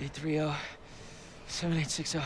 830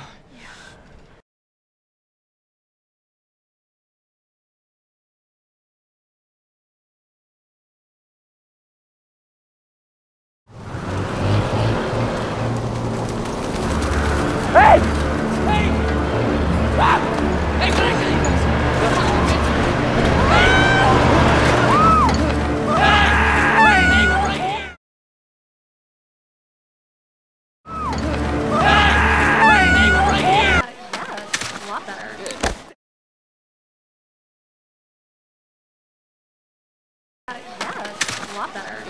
lot better.